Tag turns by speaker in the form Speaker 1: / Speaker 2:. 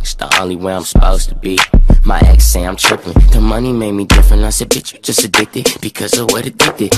Speaker 1: it's the only way I'm supposed to be. My ex say I'm tripping, the money made me different. I said, bitch, you just addicted because of what it did.